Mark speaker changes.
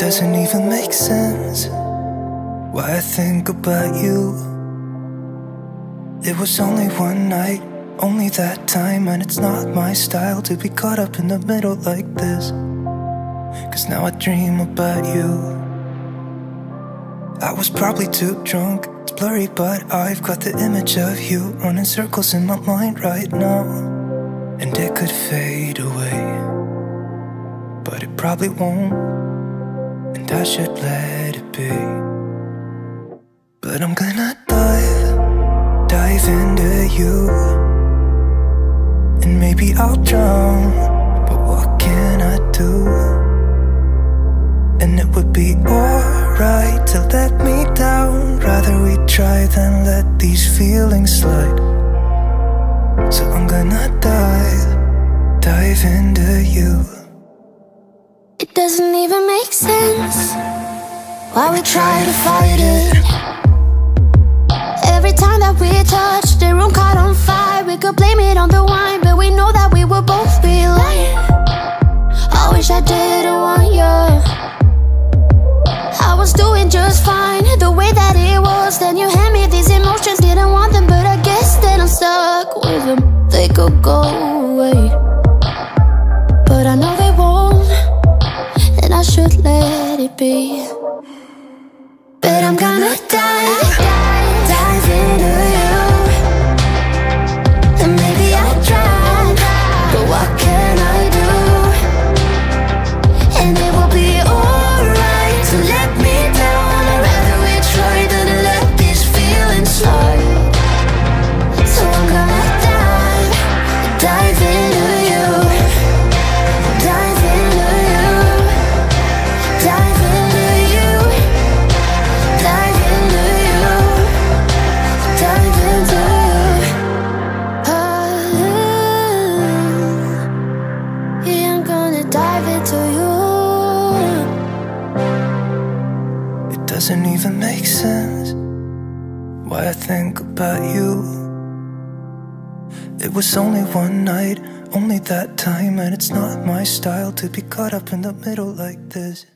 Speaker 1: doesn't even make sense why I think about you. It was only one night, only that time, and it's not my style to be caught up in the middle like this. Cause now I dream about you. I was probably too drunk, it's blurry, but I've got the image of you running circles in my mind right now. And it could fade away, but it probably won't, and I should let it be. But I'm gonna dive, dive into you, and maybe I'll drown, but what can I do? And it would be alright to let me down Rather we try than let these feelings slide So I'm gonna dive, dive into you
Speaker 2: It doesn't even make sense Why we try to fight it. Every time that we touch, the room caught on fire. We could blame it on the wine But we know that we will both be lying I wish I didn't But I'm gonna dive dive into you
Speaker 1: It doesn't even make sense why I think about you. It was only one night, only that time, and it's not my style to be caught up in the middle like this.